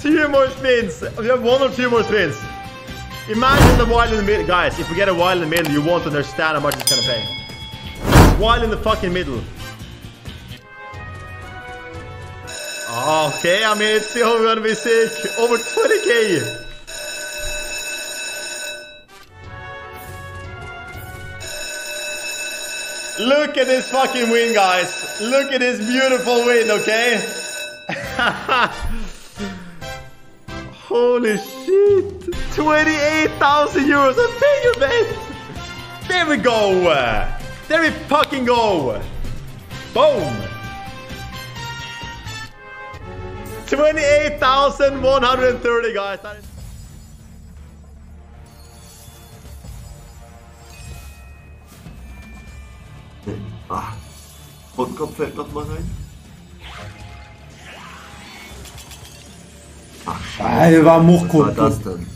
two more spins. We have one or two more spins. Imagine the wild in the middle. Guys, if we get a wild in the middle, you won't understand how much it's gonna pay. Wild in the fucking middle. Okay, I mean, it's still gonna be sick. Over 20k. Look at this fucking win, guys. Look at this beautiful win, okay? Holy shit! 28,000 euros a big event! There we go! There we fucking go! Boom! 28,130 guys! Ah, Rundkopf fällt noch mal rein. Ah, der war Was Muchkot. war das denn?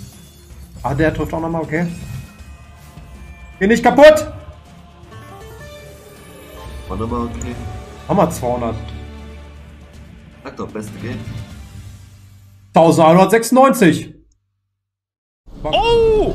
Ah, der trifft auch nochmal, okay. Geh nicht kaputt! War nochmal okay. Nochmal 200. Sag doch, beste Game. 1196. Oh!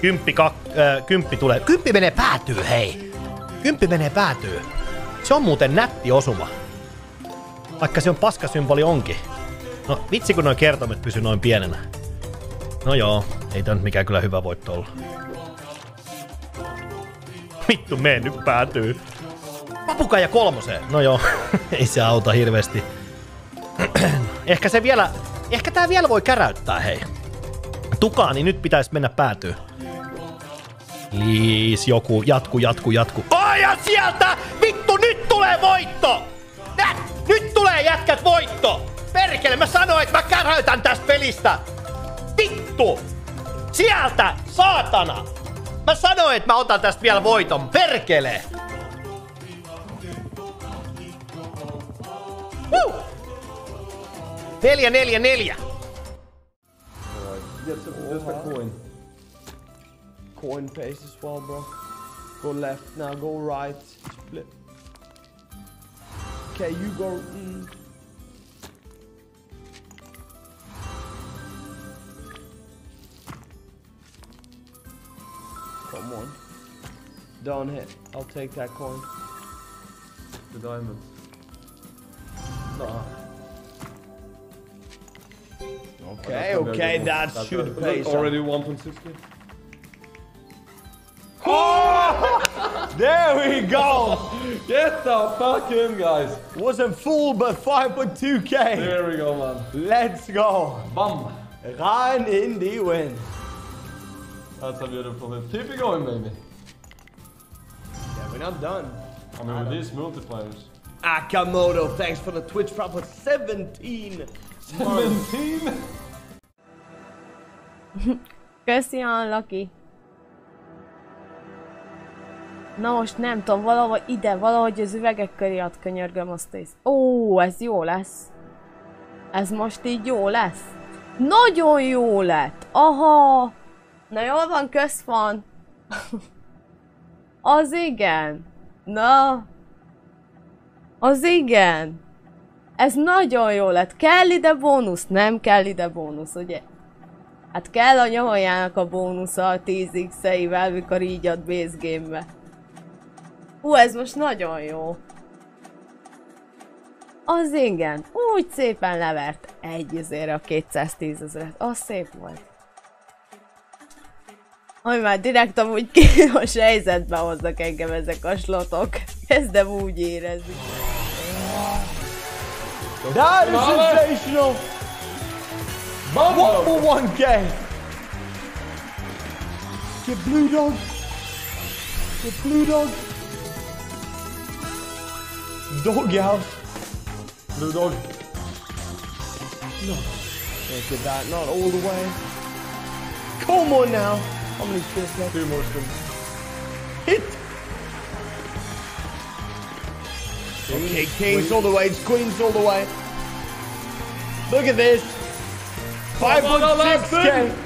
Kymppi, kak, äh, kymppi tulee. Kymppi menee päätyy, hei! Kymppi menee päätyy. Se on muuten nätti osuma. Vaikka se on paskasymboli onkin. No vitsi kun noin kertomet pysy noin pienenä. No joo, ei tää nyt mikään kyllä hyvä voitto olla. Vittu, mene nyt päätyy. Papukaija kolmoseen. No joo, ei se auta hirveästi. ehkä se vielä, ehkä tää vielä voi käräyttää, hei. Tukaa, niin nyt pitäisi mennä päätyy. Liis, joku, jatku, jatku, jatku. Ai ja sieltä! Vittu, nyt tulee voitto! Nä, nyt tulee jätkät voitto! Perkele, mä sanoin, että mä käräytän tästä pelistä! Vittu! Sieltä, saatana! Mä sanoin, että mä otan tästä vielä voiton. Perkele! Woo! Neljä, neljä, neljä. Just a coin. Coin pace as well, bro. Go left now, go right. Split. Okay, you go. Mm. Come on. Don't hit. I'll take that coin. The diamonds. No. Okay, okay, that should pay. Already 1.60. There we go. Get the fuck in, guys. Wasn't full, but 5.2k. There we go, man. Let's go. Bam. Ryan in the win. That's a beautiful hit. Keep it going, baby. Yeah, we're not done. I mean, with these multipliers. Akamoto, thanks for the Twitch prop for 17. 17? Köszi, Lucky. Na most nem tudom, valahogy ide, valahogy az üvegek köré ad könyörgöm azt is. Ó, ez jó lesz. Ez most így jó lesz. Nagyon jó lett. Aha. Na jól van, kösz van. Az igen. Na. Az igen. Ez nagyon jó lett. Kell ide bónusz? Nem kell ide bónusz, ugye? Hát kell a nyomoljának a bónusza a 10x-eivel, mikor így ad base game-be. Hú, ez most nagyon jó. Az igen, úgy szépen levert egy ezért a 210 ezeret. Az szép volt. Hogy már direkt amúgy kínos helyzetbe hoznak engem ezek a slotok. Kezdem úgy érezni. That is sensational. Bumbo! for 1k? Get blue dog. Get blue dog. Dog out. Blue dog. No. Can't get that. Not all the way. Come on now. How many spins left? Two more spins. Hit. Okay, kings all the way. It's queens all the way. Look at this. last 5.6k.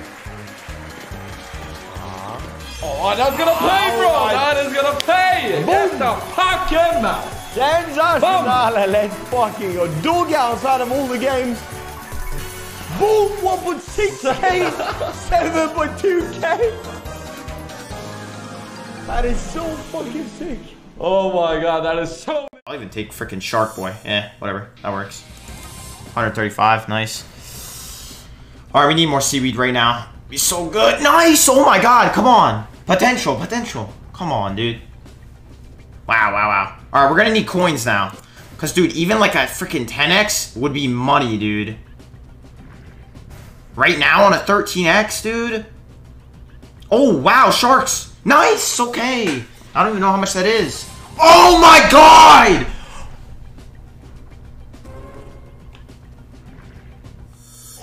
Ah. Oh, that's gonna pay, oh bro! Alright. That is gonna pay! Get the fuck in, man! Sensational! Let's fucking go. Dog outside of all the games. Boom! 1.6k! 7.2k! That is so fucking sick. Oh my god, that is so. I'll even take freaking Shark Boy. Eh, whatever. That works. 135. Nice. Alright, we need more seaweed right now. Be so good. Nice! Oh my god, come on. Potential, potential. Come on, dude. Wow, wow, wow. Alright, we're gonna need coins now. Because, dude, even like a freaking 10x would be money, dude. Right now on a 13x, dude? Oh, wow, sharks. Nice, okay. I don't even know how much that is. Oh my god!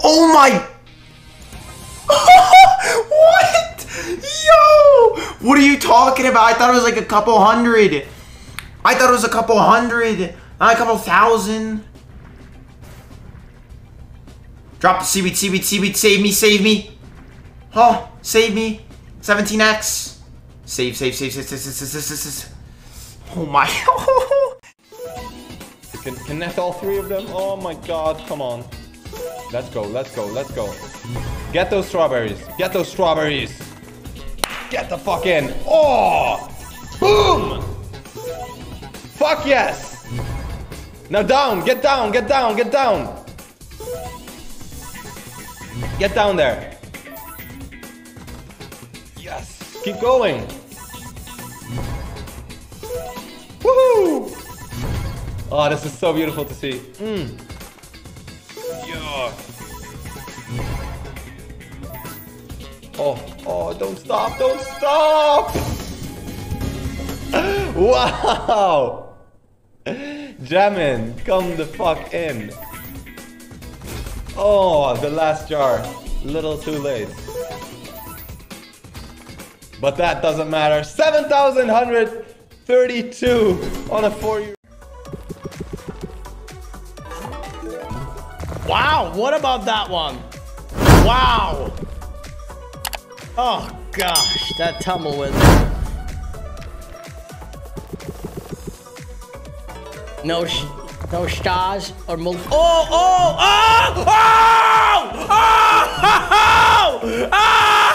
Oh my... what? Yo! What are you talking about? I thought it was like a couple hundred. I thought it was a couple hundred. Not a couple thousand. Drop the seaweed, seaweed, seaweed. Save me, save me. Oh, save me. 17x. Save, save, save, save, save, save, save, save, save. Oh my. Can connect all three of them. Oh my god, come on. Let's go, let's go, let's go. Get those strawberries. Get those strawberries. Get the fuck in. Oh! Boom! Fuck yes! Now down, get down, get down, get down. Get down there. Yes, keep going. Woohoo! Oh, this is so beautiful to see. Mm. Yeah. Oh, oh, don't stop, don't stop! wow! Jammin, come the fuck in. Oh, the last jar. Little too late. But that doesn't matter. 7,132 on a four year. Wow, what about that one? Wow. Oh gosh, that tumblewind. No, no stars or mul. Oh, oh, oh, oh, oh, oh, oh,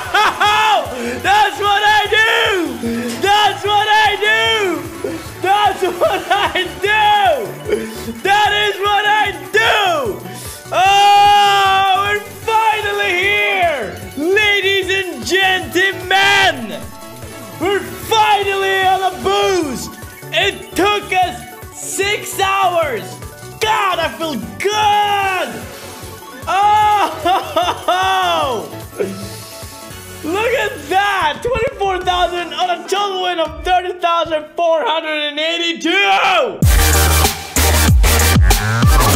God, I feel good. Oh, look at that. 24,000 on a total win of 30,482.